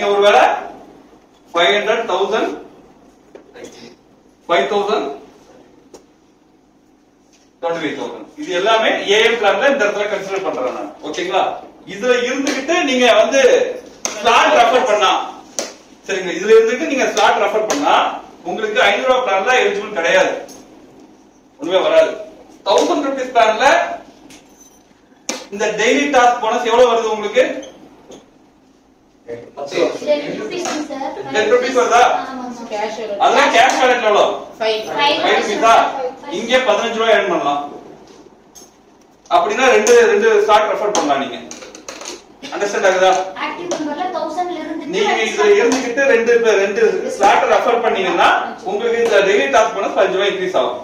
நீங்க ஒருவேளை five hundred thousand five thousand twenty five thousand இது எல்லாமே ஏஎம் பிளான்ல இந்த இடத்துல கன்சிடர் பண்றேன் நான். ஓகேங்களா? இதுல இருந்துகிட்டு நீங்க வந்து ஸ்லாட் ரெஃபர் பண்ணா சரிங்களா? இதுல இருந்துட்டு நீங்க ஸ்லாட் ரெஃபர் பண்ணா உங்களுக்கு ஐநூறு ரூபாய் பிளான்ல எலிஜிபிள் கிடையாது. ஒண்ணுமே வராது. தௌசண்ட் ருபீஸ் பிளான்ல இந்த டெய்லி டாஸ்க் போனஸ் எவ்வளவு வருது உங்களுக்கு? டென் ருபீஸ் சார் 10 rupees வருதா? ஆமாம் கேஷ் அதெல்லாம் கேஷ். ஃபைவ் ருபீஸா இங்கே பதினஞ்சு ரூபாய் ஏர்ன் பண்ணலாம். அப்படின்னா ரெண்டு ரெண்டு ஸ்லாட் ரெஃபர் பண்ணலாம் நீங்க. அண்டர்ஸ்டாண்ட் ஆகுதா? ஆக்டிவ் மெம்பர்ல 1000 ல இருந்து நீங்க இதுல இருந்துகிட்டு ரெண்டு ரெண்டு ஸ்லாட் ரெஃபர் பண்ணீங்கன்னா உங்களுக்கு இந்த டெய்லி டாஸ்க் போனஸ் பதினஞ்சு ரூபாய் இன்க்ரீஸ் ஆகும்.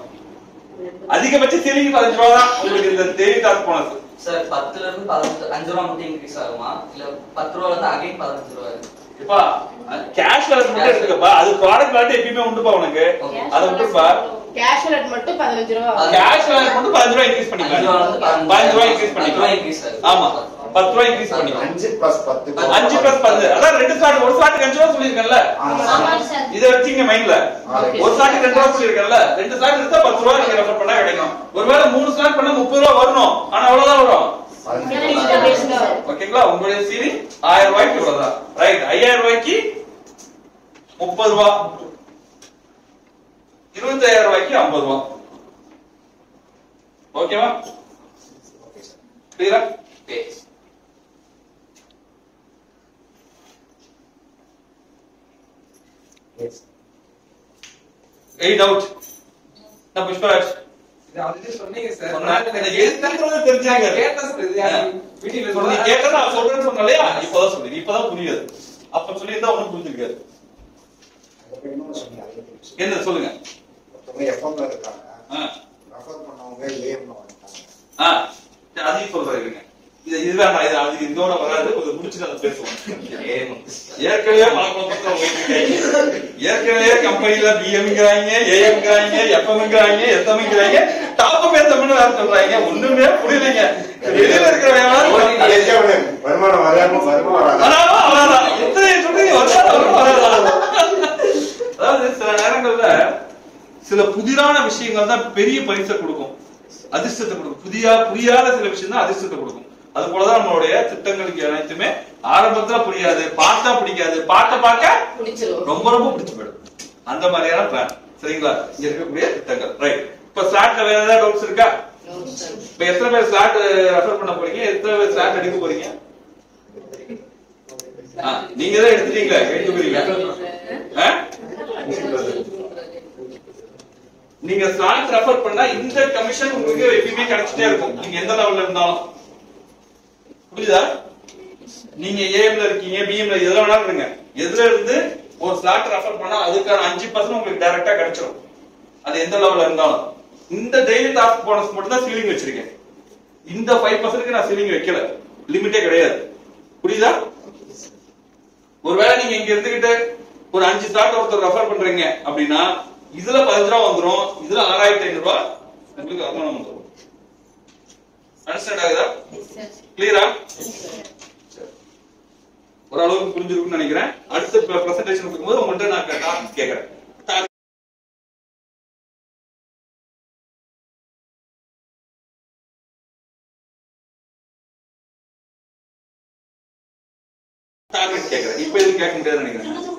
அதிகபட்ச சீலிங் பதினஞ்சு ரூபாய் தான் உங்களுக்கு இந்த டெய்லி டாஸ்க் போனஸ் சார் பத்துல இருந்து பதினஞ்சு அஞ்சு ரூபா மட்டும் இன்க்ரீஸ் ஆகுமா? இல்ல பத்து ரூபால இருந்து அகைன் பதினஞ்சு ரூபா இப்பா கேஷ் வேலட் மட்டும் எடுத்துக்கப்பா. அது ப்ராடக்ட் வேலட் எப்பயுமே உண்டுப்பா உனக்கு. அதை விட்டுப்பா கேஷ் வாலெட் மட்டும் பதினஞ்சு ரூபா ஆகும். கேஷ் வேலட் மட்டும் பதினஞ்சு ரூபாய் இன்க்ரீஸ் பண்ணிக்கலாம். பதினஞ்சு ரூபாய் இன்க்ரீஸ் பண்ணிக்கலாம். ஆமா. பத்து ரூபாய் இன்க்ரீஸ் பண்ணிக்கலாம். அஞ்சு பிளஸ் பத்து அஞ்சு பிளஸ் பத்து ரெண்டு ஸ்லாட் ஒரு ஸ்லாட்டுக்கு அஞ்சு ரூபா சொல்லியிருக்கேன்ல? சார். இதை வச்சுங்க மைண்ட்ல. ஒரு ஸ்லாட்டுக்கு ரெண்டு ரூபா சொல்லியிருக்கேன்ல ரெண்டு ஸ்லாட் எடுத்தா பத்து ரூபா நீங்க ரெஃபர் பண்ணா கிடைக்கும். ஒருவேளை மூணு ஸ்லாட் பண்ணா முப்பது ரூபா வரணும். ஆனா அவ்வளவுதான் வரும். ஓகேங்களா? உங்களுடைய சீலிங் ஆயிரம் ரூபாய்க்கு இவ்வளவுதான். ரைட் ஐயாயிரம் ரூபாய்க்கு முப்பது ரூபா. இருபத்தாயிரம் ரூபாய்க்கு ஐம்பது ரூபா. ஓகேவா? கிளியரா எயிட் அவுட் நான் புஷ்பராஜ் தெரிஞ்சாங்க. கேட்டா நான் சொல்றேன்னு சொன்னேன் இல்லையா? இப்பதான் சொல்றீங்க. இப்பதான் புரியுது. அப்ப சொல்லியிருந்தா ஒண்ணும் புரிஞ்சிருக்காது. என்ன சொல்லுங்க எஃப்எம்ல இருக்காங்க. ரெஃபர் பண்ணவங்க ஏஎம்ல வந்துட்டாங்க அதையும் சொல்றேன். இது இது வேண்டாம் இது இதோட வராது இதை முடிச்சுட்டு அதை பேசுவோம். ஏற்கனவே. ஏற்கனவே கம்பெனில பிஎம்ங்கிறாங்க ஏஎம்ங்கிறாங்க எஃப்எம்ங்கிறாங்க எஸ்எம்ங்கிறாங்க டாப் எஸ்எம்னு வேற சொல்றாங்க. ஒண்ணுமே புரியலைங்க. வெளியில இருக்கிறவங்க வருமானம் வராம வருமானம்? எத்தனை சொல்றீங்க? வராதா? அதாவது சில நேரங்கள்ல சில புதிரான விஷயங்கள் தான் பெரிய பரிசை கொடுக்கும். அதிர்ஷ்டத்தை கொடுக்கும். புதியா புரியாத சில விஷயம் தான் அதிர்ஷ்டத்தை கொடுக்கும். அது போலதான் நம்மளுடைய திட்டங்களுக்கு அனைத்துமே ஆரம்பத்துல புரியாது பார்த்தா பிடிக்காது. பார்க்க பார்க்க ரொம்ப ரொம்ப பிடிச்சு போயிடும். அந்த மாதிரியான பிளான் சரிங்களா? இங்க இருக்கக்கூடிய திட்டங்கள். ரைட் இப்ப ஸ்லாட்ல வேற ஏதாவது டவுட்ஸ் இருக்கா. இப்ப எத்தனை பேர் ஸ்லாட் ரெஃபர் பண்ண போறீங்க? எத்தனை பேர் ஸ்லாட் எடுக்க போறீங்க? நீங்க தான் எடுத்துட்டீங்களா? எடுத்துக்கிறீங்க ஆ? நீங்க ஸ்லாட் ரெஃபர் பண்ணா இந்த கமிஷன் உங்களுக்கு எப்பயுமே கிடைச்சிட்டே இருக்கும். நீங்க எந்த லெவல்ல இருந்தாலும். புரியுதா? நீங்க ஏஎம்ல இருக்கீங்க பிஎம்ல எதுல வேணாலும் இருங்க. எதுல இருந்து ஒரு ஸ்லாட் ரெஃபர் பண்ணா அதுக்கான அஞ்சு பர்சன்ட் உங்களுக்கு டைரக்டா கிடைச்சிடும் அது எந்த லெவல்ல இருந்தாலும். இந்த டெய்லி டாஸ்க் போனஸ் மட்டும் தான் சீலிங் வச்சிருக்கேன். இந்த ஃபைவ் பர்சன்ட்க்கு நான் சீலிங் வைக்கல. லிமிட்டே கிடையாது. புரியுதா? ஒருவேளை நீங்க இங்க இருந்துகிட்டு ஒரு அஞ்சு ஸ்லாட் ஒருத்தர் ரெஃபர் பண்றீங்க அப்படின்னா இதுல பதினஞ்சு ரூபா வந்துடும் இதுல ஆறாயிரத்தி ஐநூறு ரூபா உங்களுக்கு வருமானம் வந்துரும். அண்டர்ஸ்டாண்ட் ஆகுதா? கிளியரா ஓரளவுக்கு புரிஞ்சிருக்கும்னு நினைக்கிறேன். அடுத்த பிரசன்டேஷன் கொடுக்கும்போது உங்கள்கிட்ட நான் டாபிக் கேட்கறேன். டார்கெட் கேட்கறேன். இப்போ எதுவும் கேட்க முடியாதுன்னு நினைக்கிறேன்.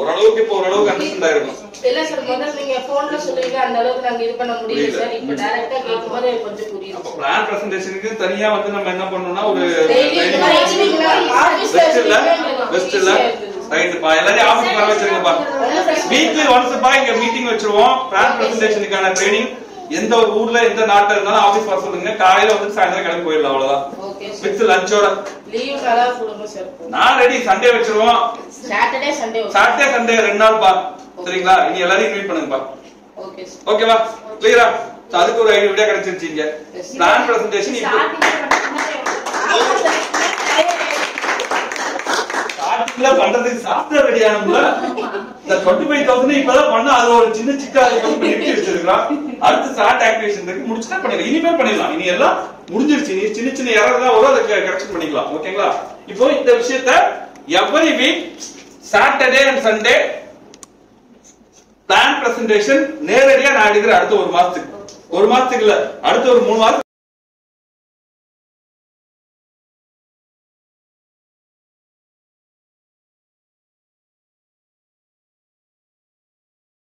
ஓரளவுக்கு இப்போ ஓரளவுக்கு அண்டர்ஸ்டாண்ட் ஆயிருக்கும். இல்ல சார் முதல்ல நீங்க போன்ல சொல்லுவீங்க அந்த அளவுக்கு நாங்க இது பண்ண முடியல சார் இப்ப டைரக்டா கேட்கும்போது கொஞ்சம் புரியுது அப்ப பிளான் பிரசன்டேஷனுக்கு தனியா வந்து நம்ம என்ன பண்ணணும்னா ஒரு பெஸ்ட் இல்ல? பெஸ்ட் இல்ல. ரைட்டுப்பா எல்லாரையும் ஆபீஸ் வர வச்சிருங்கப்பா வீக்லி ஒன்ஸ் பா இங்க மீட்டிங் வச்சிருவோம். பிளான் பிரசன்டேஷனுக்கான ட்ரைனிங் எந்த ஒரு ஊர்ல எந்த நாட்டுல இருந்தாலும் ஆபீஸ் வர சொல்லுங்க. காலையில வந்து சாயந்தரம் கிளம்பி போயிடலாம் அவ்வளவுதான். வித் லஞ்சோட லீவ் நல்லா கொடுங்க சார் நான் ரெடி சண்டே வச்சிருவோம். சாட்டர்டே சண்டே சாட்டர்டே சண்டே ரெண்டு நாள் பா. சரிங்களா? இனி எல்லாரையும் இன்வைட் பண்ணுங்கப்பா ஓகே சார் ஓகேவா கிளியரா அதுக்கு ஒரு ஐடியா கிடைச்சிருச்சு இங்க. பிளான் பிரசன்டேஷன் இப்போ ஸ்டார்டிங்ல பண்றதுக்கு சாஃப்ட்வேர் ரெடி ஆனதுல இந்த டுவெண்ட்டி ஃபைவ் தௌசண்ட் இப்பதான் பண்ண அது ஒரு சின்ன சிக்கா வச்சிருக்கான் அடுத்து ஸ்டார்ட் ஆக்டிவேஷன் இருக்கு. முடிச்சுட்டா பண்ணிடலாம். இனிமே பண்ணிடலாம். இனி எல்லாம் முடிஞ்சிருச்சு. நீ சின்ன சின்ன எரர் தான் வரும் அதை கரெக்ஷன் பண்ணிக்கலாம். ஓகேங்களா? இப்போ இந்த விஷயத்த every week Saturday and Sunday plan presentation நேரடியா நான் எடுக்கிறேன் அடுத்த ஒரு மாசத்துக்கு. ஒரு மாசத்துக்கு இல்ல அடுத்த ஒரு மூணு மாசம்